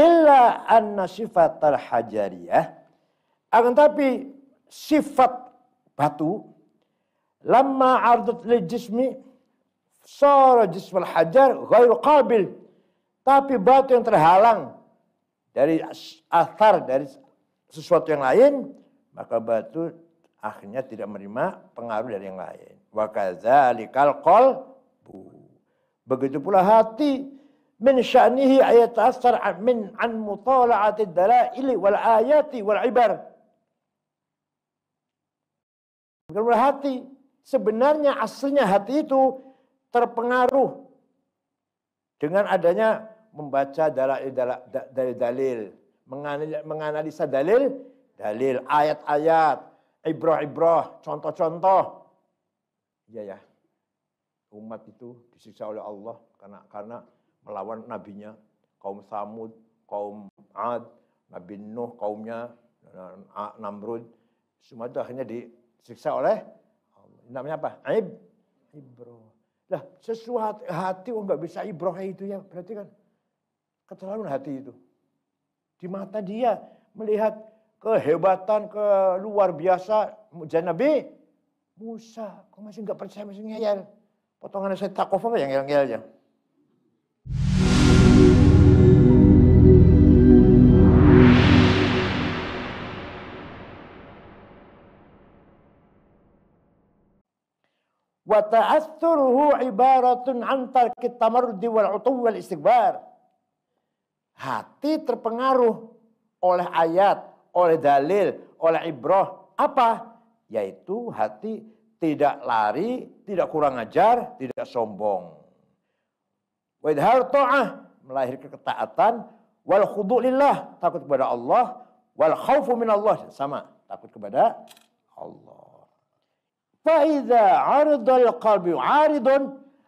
illa anna sifat al-hajariyah akan tapi sifat batu lama ardat li jismi sara jismul hajar ghairu qabil. Tapi batu yang terhalang dari asar dari sesuatu yang lain maka batu akhirnya tidak menerima pengaruh dari yang lain. Wa kadzalikal qalbu. Begitu pula hati asar min an mutala'ati dalail wal ayati wal ibar. Begitu pula hati sebenarnya aslinya hati itu terpengaruh dengan adanya membaca dalil dalil, dalil menganalisa dalil dalil ayat-ayat ibrah-ibrah contoh-contoh. Iya ya umat itu disiksa oleh Allah karena karena melawan nabinya kaum Samud kaum Ad Nabi Nuh kaumnya Namrud semua itu akhirnya disiksa oleh namanya apa Aib ibroh lah sesuatu hati oh nggak bisa ibroh itu ya berarti kan keterlaluan hati itu. Di mata dia melihat kehebatan, ke luar biasa mujizat Nabi Musa. Kok masih nggak percaya, masih ngeyel. Potongan saya takof apa yang ngeyel-ngeyelnya? Wa ta'assuruhu ibaratun an tarki tamarrudi wal hati terpengaruh oleh ayat, oleh dalil, oleh ibrah. Apa? Yaitu hati tidak lari, tidak kurang ajar, tidak sombong. Wadhar ta'ah, melahirkan ketaatan, wal lillah, takut kepada Allah, wal khawfu min Allah, sama, takut kepada Allah. فإذا عرض القلب عارض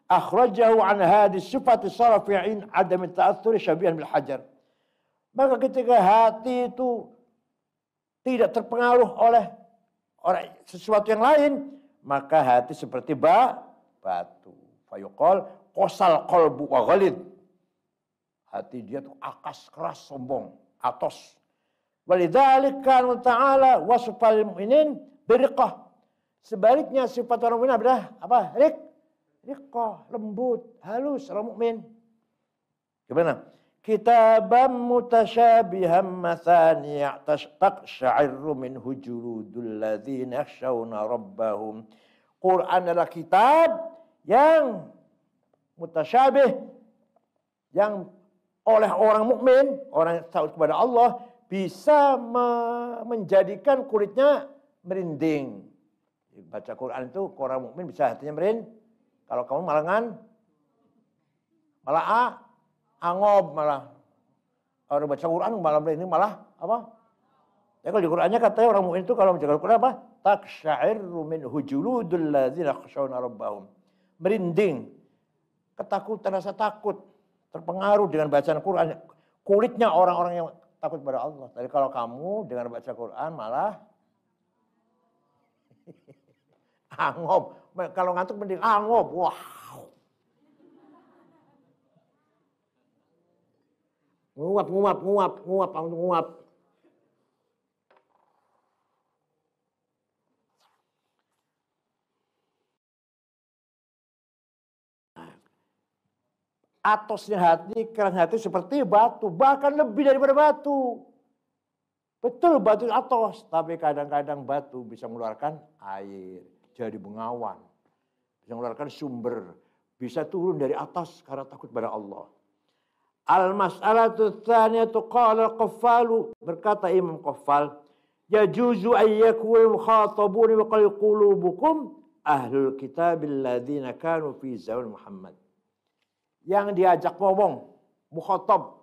akhrajahu an hadis sifat sarafi'in adam ta'athur syabihan bil hajar. Maka ketika hati itu tidak terpengaruh oleh oleh sesuatu yang lain, maka hati seperti ba, batu. Fayuqal qasal qalbu wa ghalid. Hati dia tuh akas keras sombong, atos. Walidzalika ta'ala wasfal mu'minin biriqah. Sebaliknya sifat orang mukmin adalah apa? Rik Riqah, lembut, halus, orang mukmin. Gimana? Kitabam mutasyabihan mathani taqsha'irru minhu juludul ladzina yakhshawna rabbahum. Quran adalah kitab yang mutasyabih yang oleh orang mukmin, orang yang tahu kepada Allah bisa menjadikan kulitnya merinding. Baca Quran itu orang mukmin bisa hatinya merinding kalau kamu malangan, malah A, angob malah. Orang baca Quran malah ini malah apa? Ya kalau di Qurannya katanya orang mukmin itu kalau baca Quran apa? Taksyairu min hujuludul ladzina khashawna rabbahum. Merinding. Ketakutan rasa takut. Terpengaruh dengan bacaan Quran. Kulitnya orang-orang yang takut pada Allah. Tapi kalau kamu dengan baca Quran malah angob kalau ngantuk mending angop. Wow. Nguap, nguap, nguap, nguap, nguap. Atosnya hati, keras hati seperti batu, bahkan lebih daripada batu. Betul batu atos, tapi kadang-kadang batu bisa mengeluarkan air jadi bengawan. Bisa mengeluarkan sumber. Bisa turun dari atas karena takut pada Allah. Al-mas'alatu thaniyatu qala qaffalu. Berkata Imam Qaffal. Yajuzu ayyakul mukhatabun wa qali qulubukum ahlul kitab alladhina kanu fi zaman Muhammad. Yang diajak ngomong, mukhatab.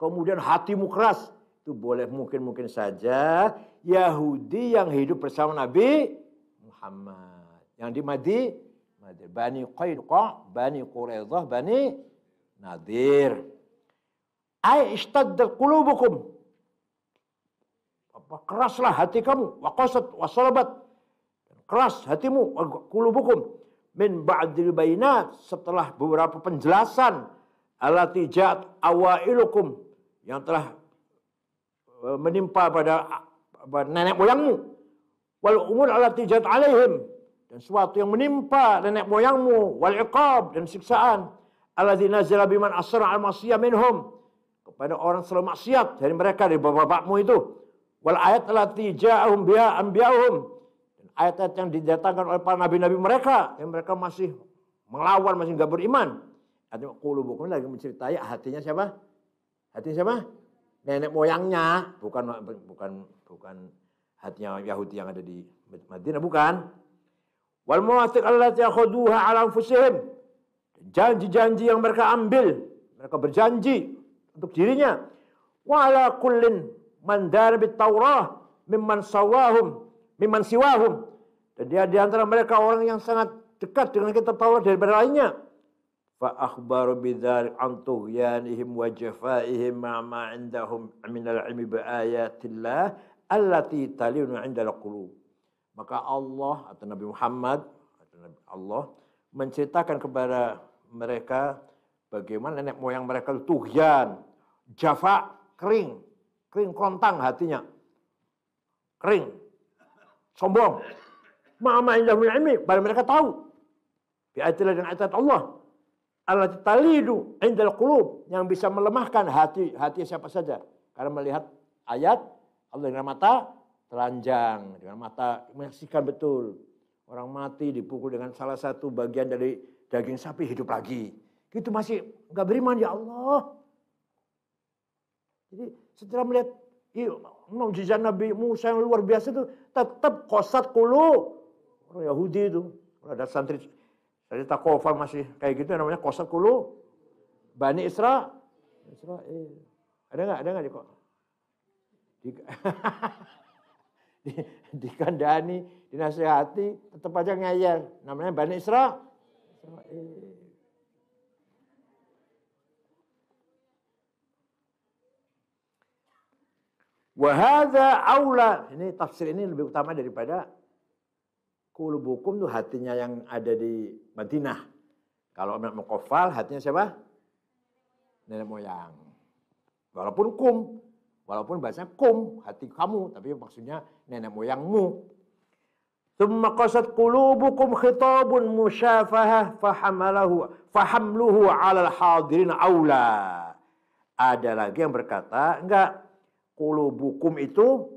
Kemudian hatimu keras. Itu boleh mungkin-mungkin saja Yahudi yang hidup bersama Nabi Muhammad. Yang di Madi, Madi. Bani Qaynuqa, Bani Quraidah, Bani Nadir. Ay ishtadda qulubukum. Keraslah hati kamu, wa qasat wa salabat. Keras hatimu, qulubukum min ba'dil bayinat setelah beberapa penjelasan alati ja'at awailukum yang telah eh, menimpa pada nenek moyangmu wal umur allati jat alaihim. Dan sesuatu yang menimpa nenek moyangmu. Wal iqab dan siksaan. Alladzi nazala biman asra al masiyah minhum. Kepada orang selalu maksiat dari mereka dari bapak-bapakmu itu. Wal ayat allati ja'ahum biha anbiya'uhum ayat-ayat yang didatangkan oleh para nabi-nabi mereka. Yang mereka masih melawan masih enggak beriman. Artinya qulubukum lagi menceritai hatinya siapa? Hatinya siapa? Nenek moyangnya. Bukan bukan bukan hatinya Yahudi yang ada di Madinah bukan. Wal muwathiq allati yakhuduha ala anfusihim. Janji-janji yang mereka ambil, mereka berjanji untuk dirinya. Wa ala kullin man dara bit Taurah mimman sawahum mimman siwahum. Dan dia di antara mereka orang yang sangat dekat dengan kitab Taurat daripada lainnya. Fa akhbaru bidzalik an tughyanihim wa jafaihim ma ma indahum min al-ilmi bi ayatillah allati talinu indal qulub. Maka Allah atau Nabi Muhammad atau Nabi Allah menceritakan kepada mereka bagaimana nenek moyang mereka itu tughyan, jafa, kering, kering kontang hatinya. Kering, sombong. Ma'ama indahul ilmi, baru mereka tahu. Bi ayatillah dan ayat Allah. Allah talidu indal qulub yang bisa melemahkan hati hati siapa saja karena melihat ayat Allah dengan mata telanjang, dengan mata menyaksikan betul. Orang mati dipukul dengan salah satu bagian dari daging sapi hidup lagi. Itu masih nggak beriman ya Allah. Jadi setelah melihat mukjizat Nabi Musa yang luar biasa itu tetap kosat kulu orang Yahudi itu ada santri dari takofal masih kayak gitu namanya kosat kulu Bani Isra Israel ada nggak ada nggak kok di, di, dikandani, dinasehati, tetap aja ngeyel. Namanya Bani Isra. Wahada aula. Ini tafsir ini lebih utama daripada kulubukum tuh hatinya yang ada di Madinah. Kalau mau kofal hatinya siapa? Nenek moyang. Walaupun kum, Walaupun bahasanya kum, hati kamu, tapi maksudnya nenek moyangmu. Thumma qasat qulubukum khitabun musyafahah fahamalahu fahamluhu 'ala al-hadirin aula. Ada lagi yang berkata, enggak qulubukum itu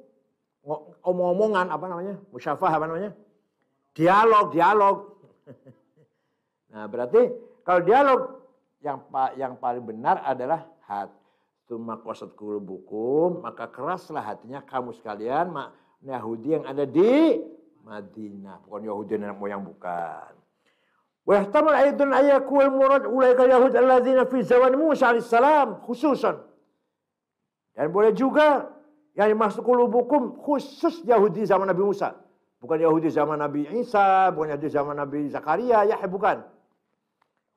omong-omongan apa namanya? Musyafah apa namanya? Dialog, dialog. nah, berarti kalau dialog yang yang paling benar adalah hati Tuma kosat kulubukum, maka keraslah hatinya kamu sekalian, Yahudi yang ada di Madinah. Bukan Yahudi yang moyang bukan. Wahtamal aidun ayakul murad ulaika yahud alladzina fi zaman Musa alaihissalam khususan. Dan boleh juga yang dimaksud kulubukum khusus Yahudi zaman Nabi Musa. Bukan Yahudi zaman Nabi Isa, bukan Yahudi zaman Nabi Zakaria, ya bukan.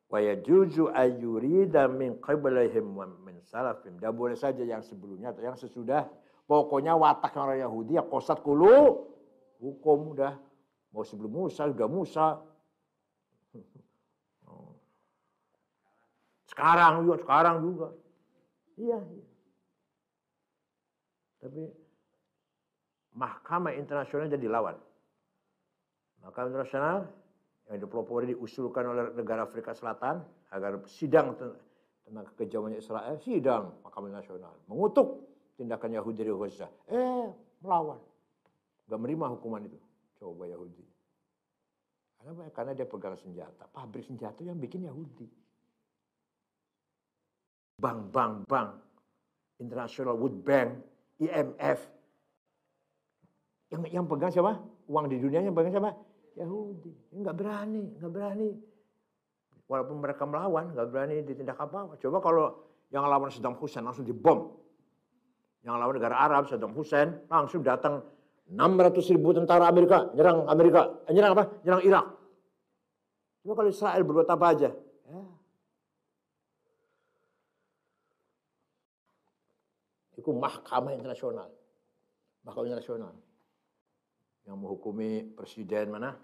Wa yajuzu ayyurida min qiblihim wa min salafim. Dan boleh saja yang sebelumnya atau yang sesudah. Pokoknya watak orang Yahudi ya kosat kulu. Hukum udah. Mau sebelum Musa, sudah Musa. Sekarang juga, sekarang juga. Iya, iya. Tapi mahkamah internasional jadi lawan. Mahkamah internasional yang dipelopori diusulkan oleh negara Afrika Selatan agar sidang tentang kekejauhannya Israel, sidang Mahkamah Nasional mengutuk tindakan Yahudi di Gaza. Eh, melawan. Gak menerima hukuman itu. Coba Yahudi. Kenapa? Karena dia pegang senjata. Pabrik senjata yang bikin Yahudi. Bank, bank, bank. International Wood Bank, IMF. Yang yang pegang siapa? Uang di dunia yang pegang siapa? Yahudi. Nggak berani, nggak berani. Walaupun mereka melawan, nggak berani ditindak apa-apa. Coba kalau yang lawan Saddam Hussein langsung dibom. Yang lawan negara Arab, Saddam Hussein, langsung datang 600 ribu tentara Amerika, nyerang Amerika. Eh, nyerang apa? Nyerang Irak. Coba kalau Israel berbuat apa aja. Ya. Itu mahkamah internasional. Mahkamah internasional. Yang menghukumi presiden mana?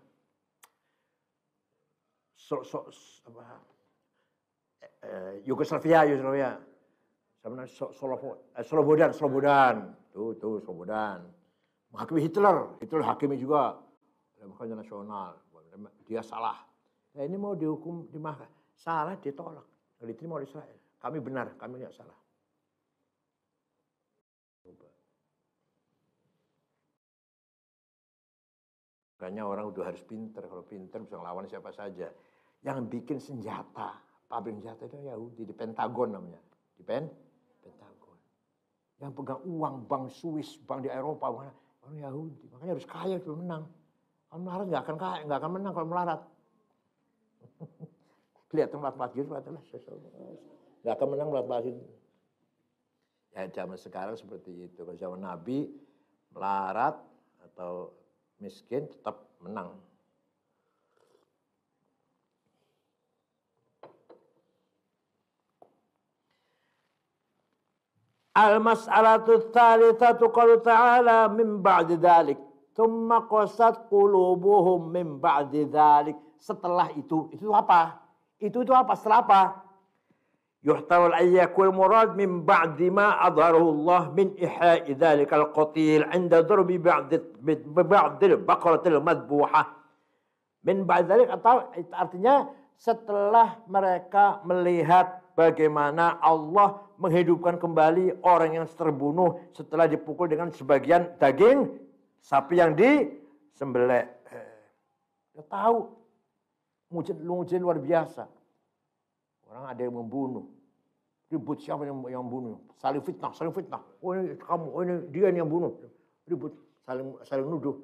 So, so, apa, eh, Yugoslavia, Yugoslavia. Sama Slobodan, Slobodan. Tuh, tuh, Slobodan. Menghakimi Hitler. Hitler hakimi juga. Makanya nasional. Dia salah. Nah ini mau dihukum di. Salah ditolak. Diterima oleh Israel. Kami benar, kami nggak salah. Makanya orang udah harus pinter. Kalau pinter bisa lawan siapa saja. Yang bikin senjata, pabrik senjata itu Yahudi. Di Pentagon namanya. Di Pen Pentagon. Yang pegang uang bank Swiss, bank di Eropa. Orang Yahudi. Makanya harus kaya kalau menang. Kalau melarat nggak akan kaya, nggak akan menang kalau melarat. Kelihatan melarat gitu, adalah nggak akan menang melarat gitu. Ya zaman sekarang seperti itu. Kalau zaman Nabi melarat atau miskin tetap menang. Al-mas'alatu thalithatu qalu ta'ala min ba'di dhalik. Thumma qasat qulubuhum min ba'di dhalik. Setelah itu, itu apa? Itu itu apa? Setelah apa? يحتمل أن يكون المراد من بعد ما أظهره الله من إحياء ذلك القتيل عند ضرب بعض ببعض البقرة المذبوحة min ba'dzalik atau artinya setelah mereka melihat bagaimana Allah menghidupkan kembali orang yang terbunuh setelah dipukul dengan sebagian daging sapi yang disembelih. Eh, tahu mujizat luar biasa. Orang ada yang membunuh. Ribut siapa yang, yang bunuh. Saling fitnah, saling fitnah. Oh ini kamu, oh ini dia yang bunuh. Ribut, saling, saling nuduh.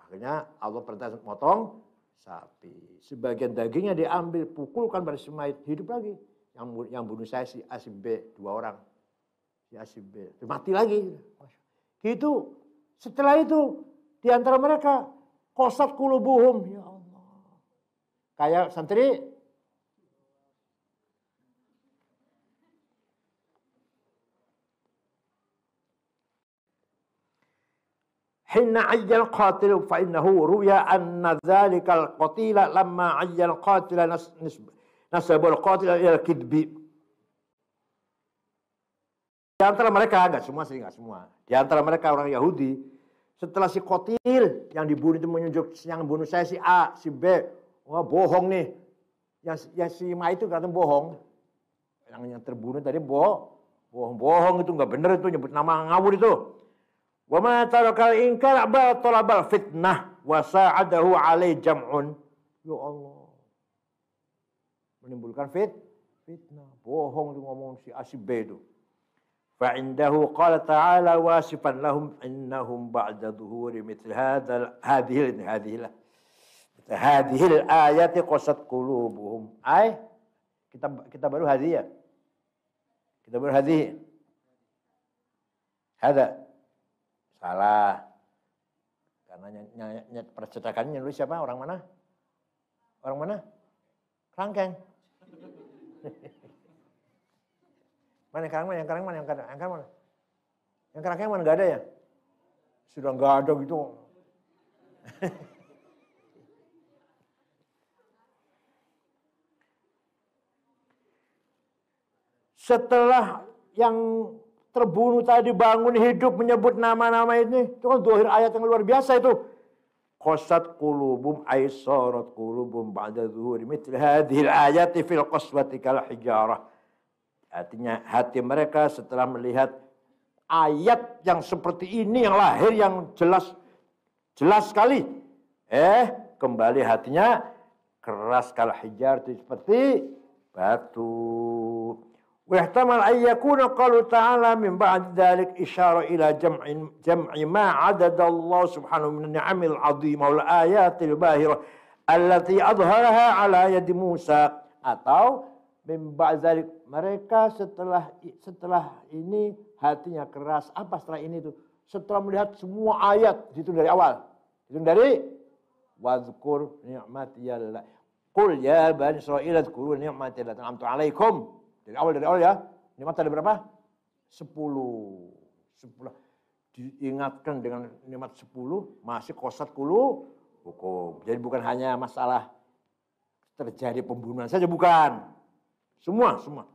Akhirnya Allah perintah motong sapi. Sebagian dagingnya diambil, pukulkan pada semait, hidup lagi. Yang, yang bunuh saya si Asib B, dua orang. Si Asib B, mati lagi. Gitu. Setelah itu, di antara mereka, kosat kulubuhum. Ya Allah. Kayak santri Hina ayyal qatil fa innahu ruya anna dhalikal qatila lamma ayyal qatila nasabul qatila ila kidbi. Di antara mereka, enggak semua sih, enggak semua. Di antara mereka orang Yahudi, setelah si kotil yang dibunuh itu menunjuk yang bunuh saya si A, si B, wah bohong nih. Yang ya si Ma itu katanya bohong. Yang yang terbunuh tadi bohong, bohong-bohong itu enggak benar itu nyebut nama ngawur itu. Wa ma tarakal inkar talabal fitnah wa sa'adahu alai jam'un. Ya Allah. Menimbulkan fit fitnah. Bohong itu ngomong si Asib itu. Fa indahu qala ta'ala wasifan lahum innahum ba'da dhuhuri mithl hadha hadhihi hadhihi hadhihi al-ayati qasat qulubuhum. Ay kita kita baru hadiah. Kita baru hadiah. Hada Salah. Karena nyet percetakannya nulis siapa? Orang mana? Orang mana? Kerangkeng. mana yang kerang mana? Yang kerang mana? Yang kerang, yang kerang mana? Yang kerangkeng mana? Gak ada ya? Sudah gak ada gitu. Setelah yang terbunuh tadi bangun hidup menyebut nama-nama ini. Itu kan dohir ayat yang luar biasa itu. Qasat qulubum ay sarat qulubum ba'da zuhuri mithl hadhil ayati fil qaswati kal hijarah. Artinya hati mereka setelah melihat ayat yang seperti ini yang lahir yang jelas jelas sekali. Eh, kembali hatinya keras kal hijar seperti batu. ويحتمل أن يكون قوله تعالى من بعد ذلك إشارة إلى جمع جمع ما عدد الله سبحانه من النعم العظيمة والآيات الباهرة التي أظهرها على يد موسى atau min ba'dzalik mereka setelah setelah ini hatinya keras apa setelah ini tuh setelah melihat semua ayat itu dari awal itu dari wazkur ni'mati ya qul ya bani israil dzkuru ni'mati allati an'amtu alaikum dari awal dari awal ya. Nikmat ada berapa? Sepuluh. Sepuluh. Diingatkan dengan nikmat sepuluh, masih kosat kulu hukum. Jadi bukan hanya masalah terjadi pembunuhan saja, bukan. Semua, semua.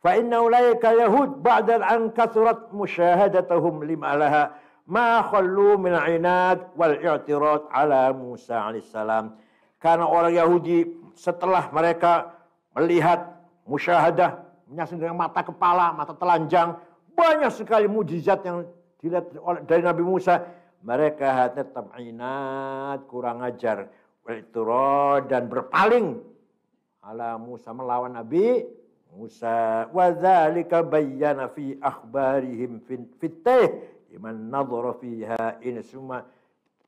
Fa inna ulaika yahud ba'da an kathurat musyahadatuhum lima laha ma khallu min inad wal i'tirad ala Musa alaihissalam. Karena orang Yahudi setelah mereka melihat musyahadah, menyaksikan dengan mata kepala, mata telanjang, banyak sekali mujizat yang dilihat dari Nabi Musa. Mereka tetap inat, kurang ajar, dan berpaling ala Musa melawan Nabi Musa. Wadzalika bayyana fi akhbarihim fitih Iman nadhara fiha ini semua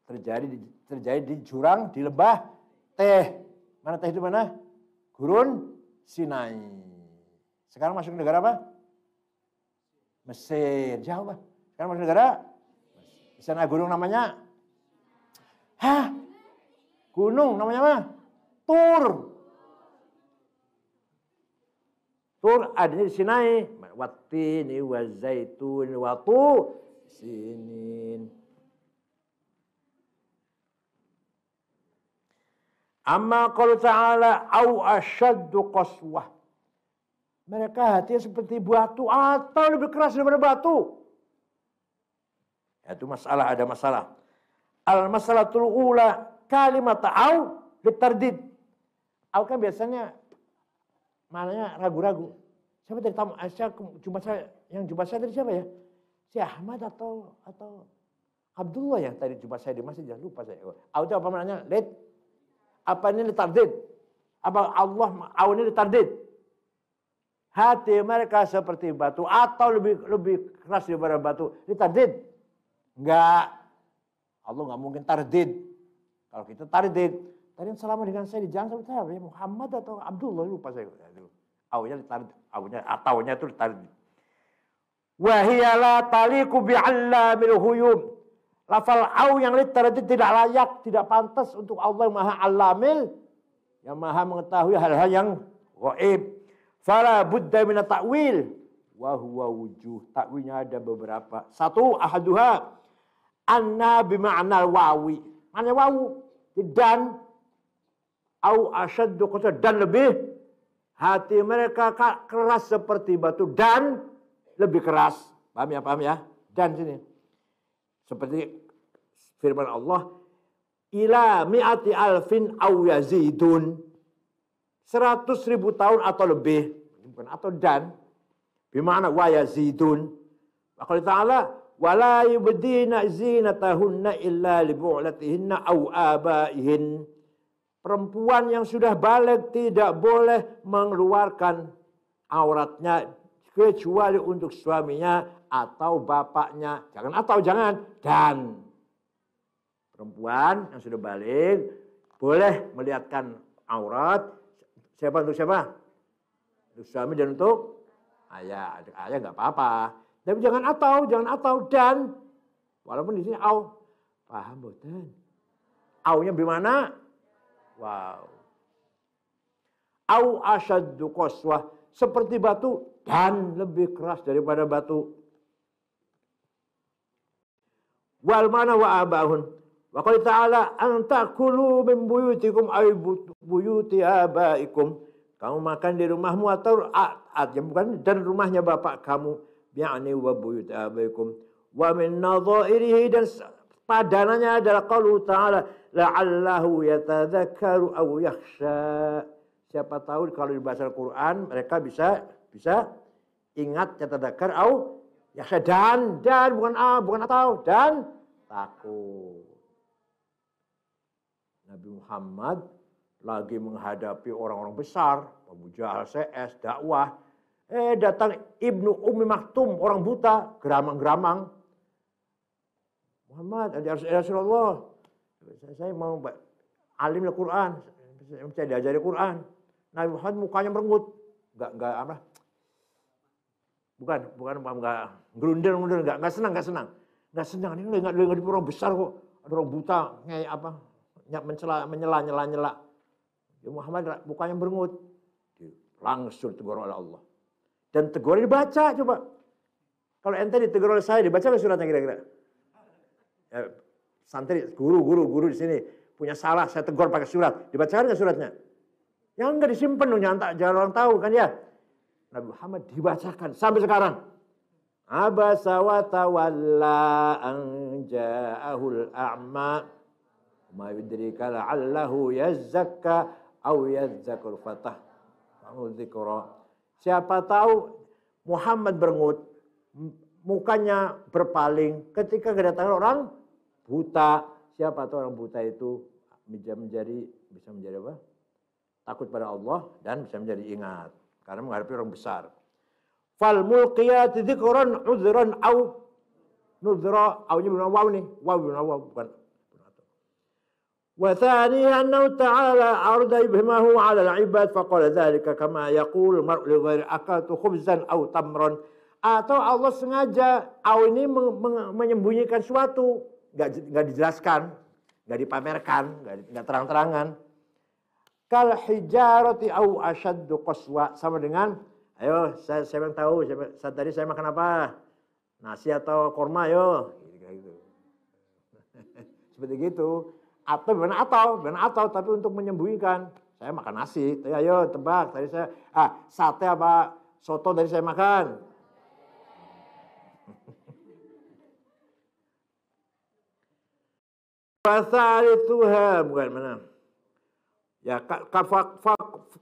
terjadi terjadi di jurang di lembah teh. Mana teh itu mana? Gurun Sinai. Sekarang masuk negara apa? Mesir. Jauh pak. Sekarang masuk negara? Di sana gunung namanya? Hah? Gunung namanya apa? Tur. Tur adanya di Sinai. Wattini wa zaitun wa tu sinin. Amma kalau ta'ala au asyaddu qaswah. Mereka hatinya seperti batu atau lebih keras daripada batu. Itu masalah, ada masalah. Al masalatul ula kalimat au ditardid. Au kan biasanya maknanya ragu-ragu. Siapa tadi tamu? Saya cuma saya yang jumpa saya dari siapa ya? si Ahmad atau atau Abdullah yang tadi jumpa saya di masjid jangan lupa saya. Au itu apa namanya? Lid. Apa ini litardid? Apa Allah au ini litardid? Hati mereka seperti batu atau lebih lebih keras daripada batu. Litardid? Enggak. Allah nggak mungkin tardid. Kalau kita tardid, tadi selama dengan saya di jalan sama saya, Muhammad atau Abdullah lupa saya. Aunya litardid, aunya ataunya itu litardid. Wahiyala taliku bi'allamil huyum. Lafal au yang literal itu tidak layak, tidak pantas untuk Allah yang maha alamil. Yang maha mengetahui hal-hal yang gaib. Fala buddha mina ta'wil. Wahuwa wujuh. Ta'wilnya ada beberapa. Satu, ahaduha. Anna bima'nal wawi. Mana wawu? Dan. Au asyaddu Dan lebih. Hati mereka keras seperti batu. Dan lebih keras. Paham ya, paham ya? Dan sini. Seperti firman Allah, ila mi'ati alfin aw yazidun. Seratus ribu tahun atau lebih. Bukan atau dan. Bimana wa yazidun. Kalau ta'ala, wala yubdina zinatahunna illa libu'latihinna aw abaihin. Perempuan yang sudah balik tidak boleh mengeluarkan auratnya kecuali untuk suaminya atau bapaknya. Jangan atau jangan dan perempuan yang sudah balik boleh melihatkan aurat siapa untuk siapa? Untuk suami dan untuk ayah. Ayah nggak apa-apa. Tapi jangan atau, jangan atau dan walaupun di sini au paham boten. Aunya bagaimana? Wow. Au asyaddu qaswah seperti batu dan lebih keras daripada batu. Wal mana wa abahun. Wa qala ta'ala an ta'kulu min buyutikum ay buyuti abaikum. Kamu makan di rumahmu atau at, ya bukan dan rumahnya bapak kamu. Bi'ani wa buyuti abaikum. Wa min nadhairihi dan padanannya adalah qalu ta'ala la'allahu yatadzakkaru aw yakhsha. Siapa tahu kalau di bahasa Al-Quran mereka bisa bisa ingat dakar au ya dan dan bukan a bukan atau dan takut. Nabi Muhammad lagi menghadapi orang-orang besar, pemuja CS, dakwah. Eh datang Ibnu Umi Maktum, orang buta, geramang-geramang. Muhammad, ya, ya Rasulullah, saya mau alim Al-Quran, saya diajari Quran. Nabi Muhammad mukanya merengut, nggak nggak apa Bukan, bukan enggak gerundel gerundel enggak, enggak senang, enggak senang. Enggak senang, ini enggak enggak orang besar kok. Ada orang buta, kayak apa? Mencela, menyela, nyela, nyela. Ya Muhammad bukannya berengut. Langsung tegur oleh Allah. Dan tegur dibaca coba. Kalau ente ditegur oleh saya, dibaca nggak suratnya kira-kira? Ya, santri, guru, guru, guru di sini punya salah, saya tegur pakai surat. Dibacakan nggak suratnya? Yang enggak disimpan dong, nyantak, jangan orang tahu kan ya. Nabi Muhammad dibacakan sampai sekarang. Abasa wa tawalla an ja'ahul a'ma ma yudrika la'allahu yazzakka aw yazzakur fatah. Siapa tahu Muhammad berengut, mukanya berpaling ketika kedatangan orang buta. Siapa tahu orang buta itu menjadi bisa menjadi apa? Takut pada Allah dan bisa menjadi ingat karena menghadapi orang besar. Fal mulqiyati dzikran udhran au nudhra au ini waw nih, waw waw bukan وثانيا أنه تعالى عرض إبهمه على العباد فقال ذلك كما يقول المرء لغير أكلت خبزا أو تمرا atau Allah sengaja au ini menyembunyikan suatu nggak nggak dijelaskan nggak dipamerkan nggak terang-terangan kal hijarati au asyaddu qaswa sama dengan Ayo, saya, saya yang tahu. Saya, saya, tadi saya makan apa? Nasi atau korma, yo. Gitu. Seperti gitu. Atau benar atau, benar atau, tapi untuk menyembunyikan. Saya makan nasi. Tapi ayo tebak. Tadi saya, ah sate apa soto tadi saya makan. Pasal itu bukan mana? Ya,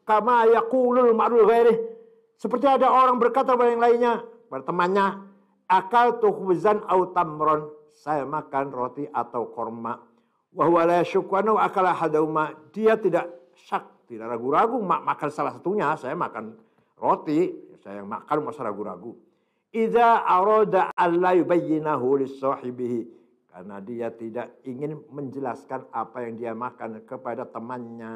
kama yaqulul ma'rul ghairi seperti ada orang berkata pada yang lainnya, pada temannya, akal tuhwizan au tamron. Saya makan roti atau korma. Wahwa la syukwanu akala hadauma. Dia tidak syak, tidak ragu-ragu makan salah satunya. Saya makan roti, saya makan masa ragu-ragu. Iza aroda alla yubayyinahu lissahibihi. Karena dia tidak ingin menjelaskan apa yang dia makan kepada temannya.